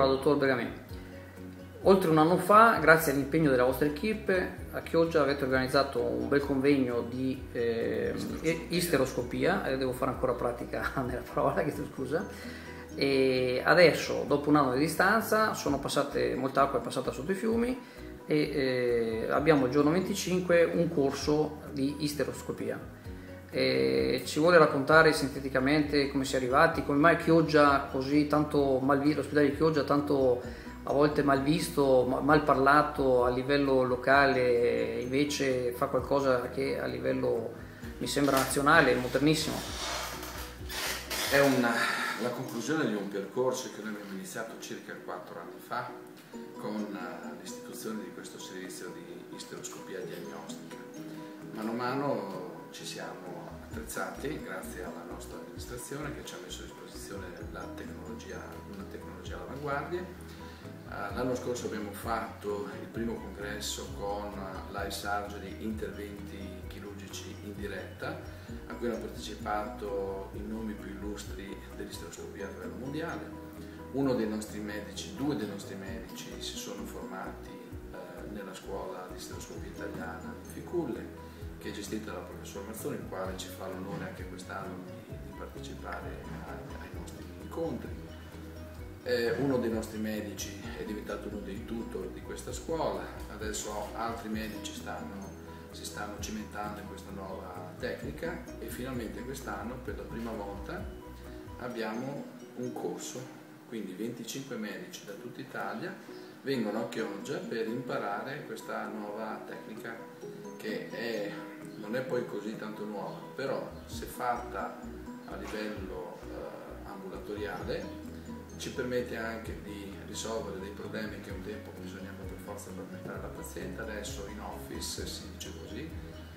Allora, dottor Bergamè, oltre un anno fa, grazie all'impegno della vostra equipe, a Chioggia avete organizzato un bel convegno di eh, isteroscopia, eh, devo fare ancora pratica nella parola, chiedo scusa, e adesso, dopo un anno di distanza, passate, molta acqua è passata sotto i fiumi e eh, abbiamo il giorno 25 un corso di isteroscopia. E ci vuole raccontare sinteticamente come si è arrivati, come mai Chioggia così tanto mal l'ospedale di Chioggia tanto a volte mal visto, mal parlato a livello locale, invece fa qualcosa che a livello mi sembra nazionale, modernissimo. È una, la conclusione di un percorso che noi abbiamo iniziato circa 4 anni fa con l'istituzione di questo servizio di isteroscopia diagnostica. Mano a mano ci siamo attrezzati grazie alla nostra amministrazione che ci ha messo a disposizione tecnologia, una tecnologia all'avanguardia. Eh, l'anno scorso abbiamo fatto il primo congresso con l'Eye Surgery Interventi Chirurgici in diretta, a cui hanno partecipato i nomi più illustri dell'isteroscopia a livello mondiale. Uno dei nostri medici, due dei nostri medici si sono formati eh, nella scuola di isteroscopia italiana di Ficulle che è gestita dal professor Mazzoni, il quale ci fa l'onore anche quest'anno di, di, partecipare ai, ai nostri incontri. Uno dei nostri medici è diventato uno dei tutor di questa scuola, adesso altri medici stanno, si stanno cimentando in questa nuova tecnica e finalmente quest'anno per la prima volta abbiamo un corso, quindi 25 medici da tutta Italia vengono a Chioggia per imparare questa nuova tecnica che è non è poi così tanto nuova, però se fatta a livello eh, ambulatoriale ci permette anche di risolvere dei problemi che un tempo bisognava per forza permettere alla paziente, adesso in office si dice così,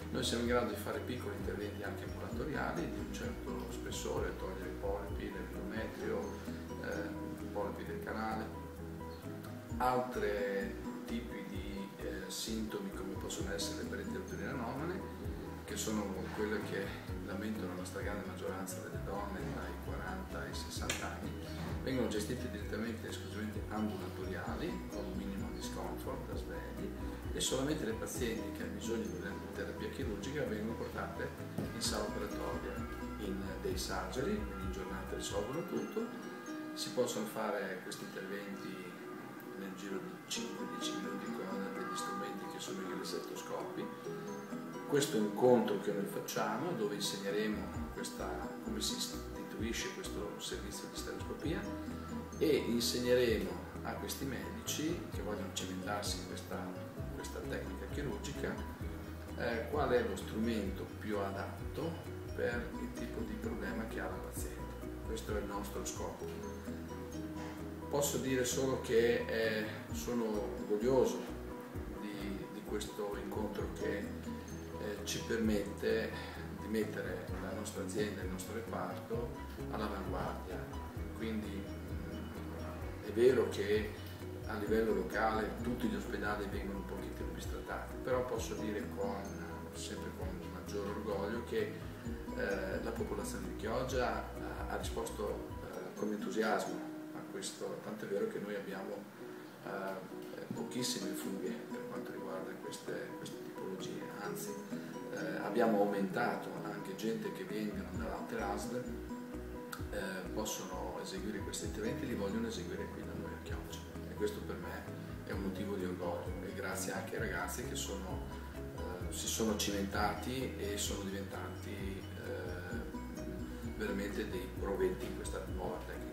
noi siamo in grado di fare piccoli interventi anche ambulatoriali di un certo spessore, togliere i polipi, l'endometrio, eh, i polipi del canale, altri tipi di eh, sintomi come possono essere le pareti anomale che sono quelle che lamentano la stragrande maggioranza delle donne dai 40 ai 60 anni, vengono gestite direttamente esclusivamente ambulatoriali, con un minimo di scomfort da svegli, e solamente le pazienti che hanno bisogno di terapia chirurgica vengono portate in sala operatoria in day surgery, quindi in giornata risolvono tutto, si possono fare questi interventi nel giro di 5-10 minuti con degli strumenti che sono i risettoscopi questo incontro che noi facciamo dove insegneremo questa, come si istituisce questo servizio di stereoscopia e insegneremo a questi medici che vogliono cimentarsi in questa, questa tecnica chirurgica eh, qual è lo strumento più adatto per il tipo di problema che ha la paziente. Questo è il nostro scopo. Posso dire solo che eh, sono orgoglioso di, di questo incontro che eh, ci permette di mettere la nostra azienda, il nostro reparto all'avanguardia. Quindi mh, è vero che a livello locale tutti gli ospedali vengono un pochettino bistratati, però posso dire con, sempre con maggior orgoglio che eh, la popolazione di Chioggia ha, ha risposto eh, con entusiasmo a questo, tant'è vero che noi abbiamo eh, pochissime fughe per quanto riguarda queste, queste anzi eh, abbiamo aumentato anche gente che vengono dall'alter ASL, eh, possono eseguire questi interventi, li vogliono eseguire qui da noi a Chioggia e questo per me è un motivo di orgoglio e grazie anche ai ragazzi che sono, eh, si sono cimentati e sono diventati eh, veramente dei provetti in questa nuova tecnica.